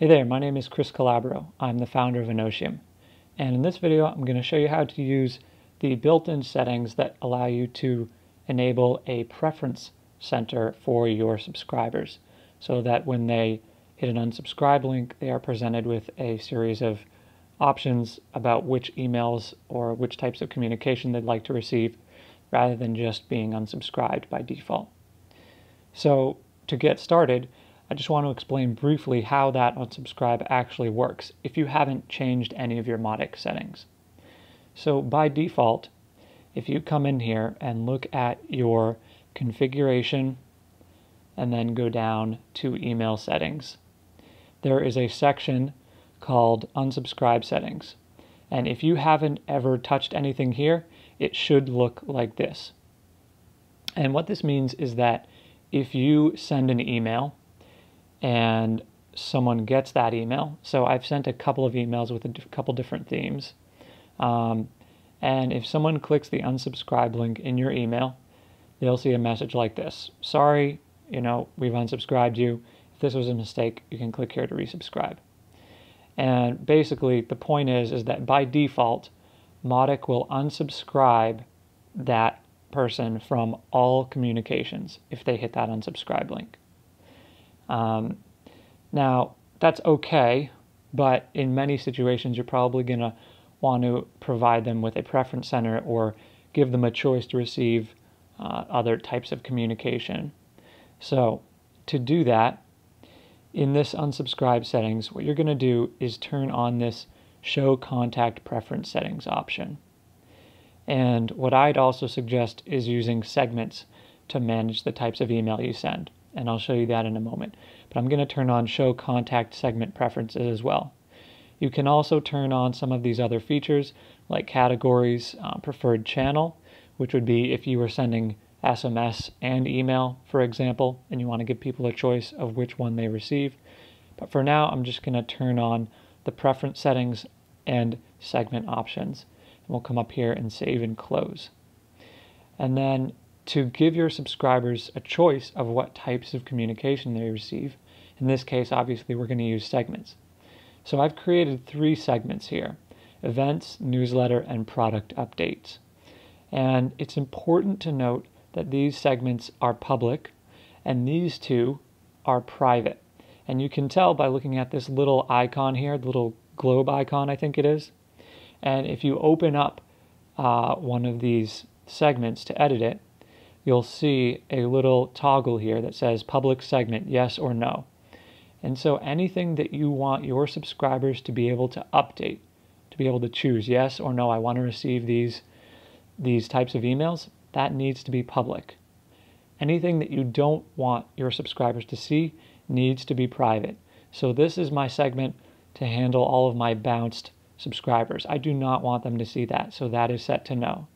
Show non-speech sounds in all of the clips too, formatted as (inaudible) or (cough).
Hey there, my name is Chris Calabro. I'm the founder of Innotiom. And in this video, I'm going to show you how to use the built-in settings that allow you to enable a preference center for your subscribers so that when they hit an unsubscribe link, they are presented with a series of options about which emails or which types of communication they'd like to receive rather than just being unsubscribed by default. So to get started, I just want to explain briefly how that unsubscribe actually works if you haven't changed any of your Mautic settings. So by default, if you come in here and look at your configuration and then go down to email settings, there is a section called unsubscribe settings. And if you haven't ever touched anything here, it should look like this. And what this means is that if you send an email and someone gets that email. So I've sent a couple of emails with a couple different themes. Um, and if someone clicks the unsubscribe link in your email, they'll see a message like this. Sorry, you know, we've unsubscribed you. If this was a mistake, you can click here to resubscribe. And basically the point is is that by default, Mautic will unsubscribe that person from all communications if they hit that unsubscribe link. Um, now, that's okay, but in many situations, you're probably going to want to provide them with a preference center or give them a choice to receive uh, other types of communication. So, to do that, in this unsubscribe settings, what you're going to do is turn on this show contact preference settings option. And what I'd also suggest is using segments to manage the types of email you send and I'll show you that in a moment. But I'm going to turn on Show Contact Segment Preferences as well. You can also turn on some of these other features like categories, uh, preferred channel, which would be if you were sending SMS and email, for example, and you want to give people a choice of which one they receive. But for now, I'm just going to turn on the preference settings and segment options. And we'll come up here and save and close. And then to give your subscribers a choice of what types of communication they receive. In this case, obviously, we're going to use segments. So I've created three segments here events, newsletter, and product updates. And it's important to note that these segments are public and these two are private. And you can tell by looking at this little icon here, the little globe icon, I think it is. And if you open up uh, one of these segments to edit it, you'll see a little toggle here that says public segment, yes or no. And so anything that you want your subscribers to be able to update, to be able to choose yes or no, I want to receive these, these types of emails, that needs to be public. Anything that you don't want your subscribers to see needs to be private. So this is my segment to handle all of my bounced subscribers. I do not want them to see that, so that is set to no.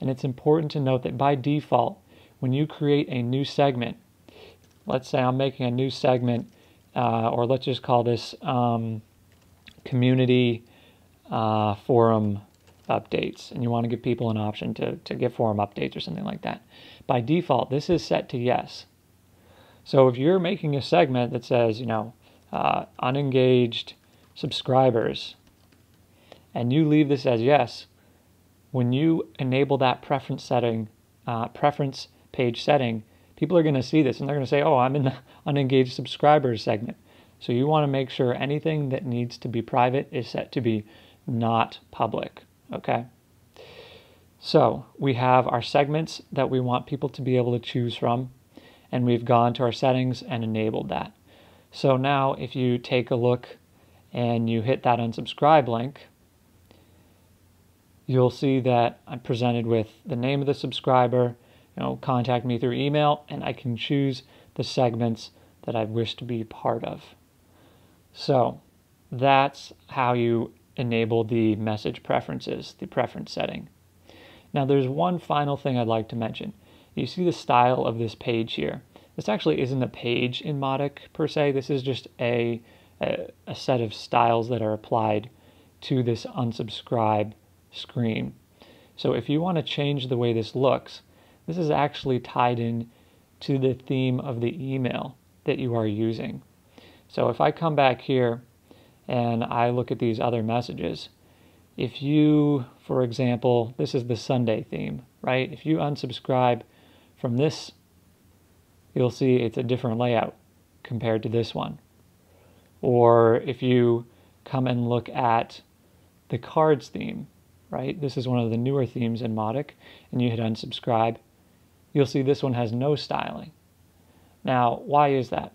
And it's important to note that by default, when you create a new segment, let's say I'm making a new segment, uh, or let's just call this um, community uh, forum updates, and you want to give people an option to, to get forum updates or something like that. By default, this is set to yes. So if you're making a segment that says, you know, uh, unengaged subscribers, and you leave this as yes, when you enable that preference setting, uh, preference page setting, people are going to see this and they're going to say, oh, I'm in the (laughs) unengaged subscribers segment. So you want to make sure anything that needs to be private is set to be not public, okay? So we have our segments that we want people to be able to choose from, and we've gone to our settings and enabled that. So now if you take a look and you hit that unsubscribe link, you'll see that I'm presented with the name of the subscriber, you know, contact me through email, and I can choose the segments that I wish to be part of. So that's how you enable the message preferences, the preference setting. Now there's one final thing I'd like to mention. You see the style of this page here. This actually isn't a page in Mautic per se. This is just a, a, a set of styles that are applied to this unsubscribe screen. So if you want to change the way this looks, this is actually tied in to the theme of the email that you are using. So if I come back here and I look at these other messages, if you, for example, this is the Sunday theme, right? If you unsubscribe from this, you'll see it's a different layout compared to this one. Or if you come and look at the cards theme, right? This is one of the newer themes in Mautic, and you hit unsubscribe, you'll see this one has no styling. Now, why is that?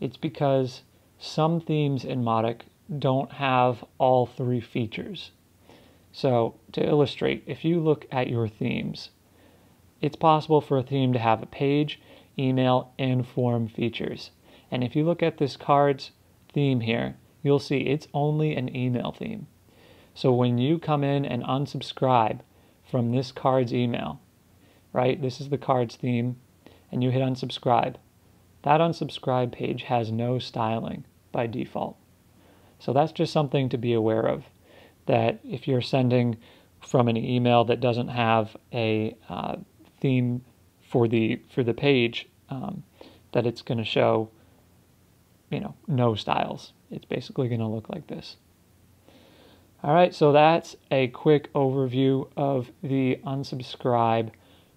It's because some themes in Mautic don't have all three features. So to illustrate, if you look at your themes, it's possible for a theme to have a page, email, and form features. And if you look at this cards theme here, you'll see it's only an email theme. So when you come in and unsubscribe from this cards email, right, this is the cards theme, and you hit unsubscribe, that unsubscribe page has no styling by default. So that's just something to be aware of, that if you're sending from an email that doesn't have a uh, theme for the for the page, um, that it's going to show, you know, no styles. It's basically going to look like this. All right, so that's a quick overview of the unsubscribe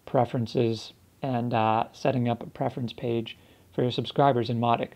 preferences and uh, setting up a preference page for your subscribers in Mautic.